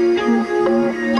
Música